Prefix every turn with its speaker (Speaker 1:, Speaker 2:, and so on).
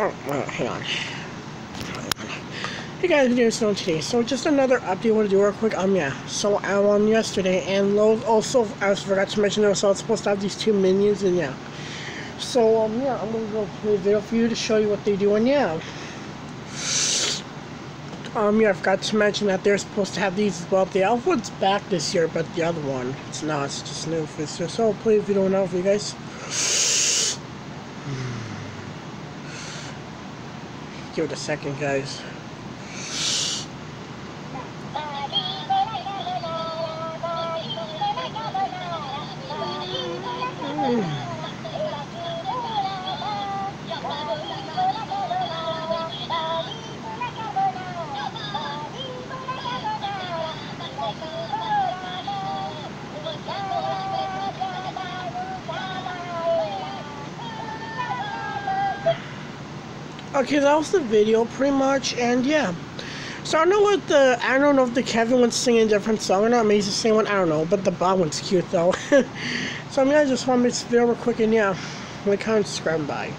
Speaker 1: Oh, oh hang on. Hey guys, you doing today? So just another update I want to do real quick. Um, yeah. So I won yesterday, and also I forgot to mention also I was supposed to have these two minions, and yeah. So um, yeah, I'm gonna go play a video for you to show you what they do, and yeah. Um, yeah, I forgot to mention that they're supposed to have these as well. The elf one's back this year, but the other one, it's not. It's just new. So I'll play a video now for you guys. Give it a second, guys. Okay, that was the video pretty much, and yeah. So I don't know what the I don't know if the Kevin one's singing a different song or not. Maybe the same one. I don't know, but the Bob one's cute though. so I mean, I just want to make this video real quick, and yeah, like, comment, subscribe, bye.